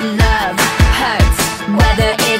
Love hurts, whether it's